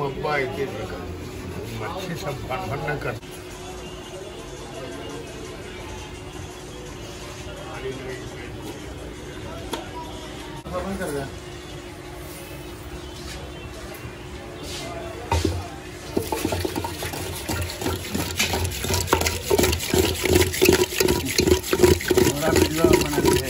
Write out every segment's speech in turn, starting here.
मब्बा एक मच्छी सब फन फन न कर थोड़ा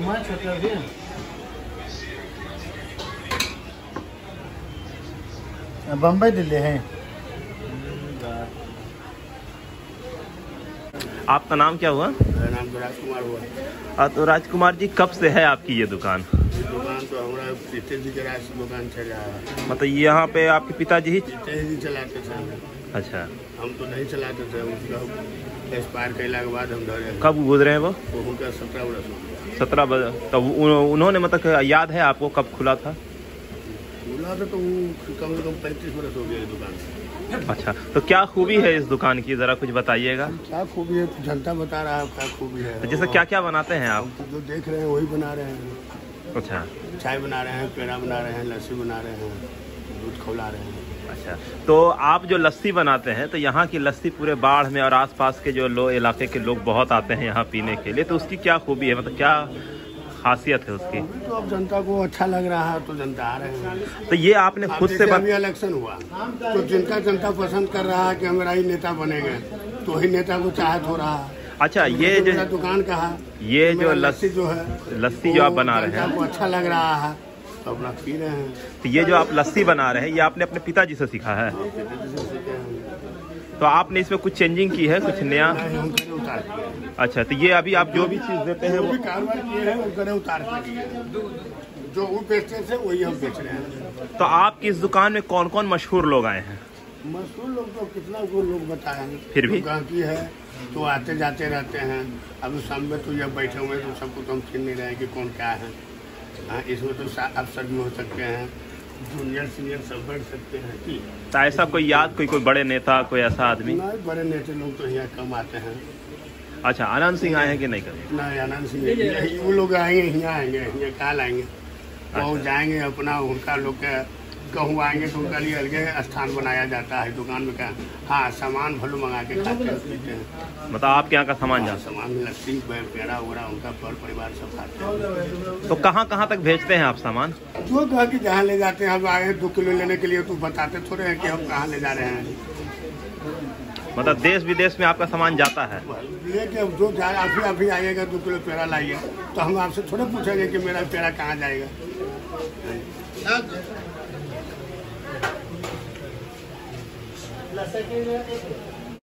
है मैं छोटा भी बम्बई दिल्ली है आपका नाम क्या हुआ? मेरा नाम राजकुमार हुआ। तो राजकुमार जी कब से है आपकी ये दुकान? ये दुकान तो हमारा पीते जी के राज दुकान चल। रहा है मतलब यहाँ पे आपके पिताजी ही पीते चलाते थे अच्छा। हम तो नहीं चलाते थे उसका एक्सपायर कैला के बाद हम धरे कब गुजरे हैं वो? उनका सत्रह वर्ष गया। सत्रह बजे तो उन- उन्होंने मतलब याद है आपको कब खुला था? खुला था तो कम से कम पैंतीस वर्ष हो गया दुकान से। अच्छा तो क्या खूबी है इस दुकान की जरा कुछ बताइएगा? क्या खूबी है? जनता बता रहा है क्या खूबी है। तो जैसे क्या क्या बनाते हैं आप? तो जो देख रहे हैं वही बना रहे हैं। अच्छा। चाय बना रहे हैं पेड़ा बना रहे हैं लस्सी बना रहे हैं दूध खौला रहे हैं। अच्छा। तो आप जो लस्सी बनाते हैं तो यहाँ की लस्सी पूरे बाढ़ में और आसपास के जो लो इलाके के लोग बहुत आते हैं यहाँ पीने के लिए तो उसकी क्या खूबी है? मतलब क्या खासियत है उसकी? तो अब जनता को अच्छा लग रहा है तो जनता आ रहे हैं। तो ये आपने खुद से बन... अभी इलेक्शन हुआ। तो जिनका जनता पसंद कर रहा है कि हमारा ही नेता बनेंगे तो वही नेता को चाहत हो रहा है। अच्छा ये तो जो दुकान का है ये जो लस्सी जो है लस्सी जो आप बना रहे हैं। अच्छा लग रहा है। तो अपना पी रहे हैं। तो ये जो आप लस्सी बना रहे हैं ये आपने अपने पिताजी से सीखा है? तो आपने इसमें कुछ चेंजिंग की है कुछ नया? अच्छा तो ये अभी आप जो भी चीज़ देते हैं वो भी कारोबार किए हैं वो उतार जो वो बेचते थे वही हम बेच रहे हैं। तो आपकी इस दुकान में कौन कौन मशहूर लोग आए हैं? मशहूर लोग तो कितना को लोग बताए फिर भी? गांधी है तो आते जाते रहते हैं। अभी सामने तो जब बैठे हुए हैं तो सबको तो हम चिन नहीं रहे हैं कि कौन क्या है। हाँ, इसमें तो आप अफसर भी हो सकते हैं जूनियर सीनियर सब बढ़ सकते हैं कि तो ऐसा कोई याद कोई कोई बड़े नेता कोई ऐसा आदमी? बड़े नेता लोग तो यहाँ कम आते हैं। अच्छा आनंद सिंह आए हैं कि नहीं कभी? ना आनंद सिंह वो लोग आएँगे यहाँ आएँगे यहाँ काल आएँगे। वो अच्छा। जाएँगे अपना उनका लोग के कहूँ आएँगे तो उनका लिए अलगे स्थान बनाया जाता है दुकान में क्या? हाँ सामान भलो मंगा के खाते हैं पीते हैं। मतलब आपके यहाँ का सामान हाँ, सामान लस्सी पेड़ा वगैरह उनका पर परिवार सब खाते हैं। तो कहाँ कहाँ तक भेजते हैं आप सामान? जो कहा कि जहाँ ले जाते हैं हम आए हैं दो किलो लेने के लिए तो बताते थोड़े हैं कि हम कहाँ ले जा रहे हैं। मतलब देश विदेश में आपका सामान जाता है? लेके अब जो जाए आप ही आइएगा दो किलो पेड़ा लाइए तो हम आपसे थोड़े पूछेंगे कि मेरा पेड़ा कहाँ जाएगा। लस्सी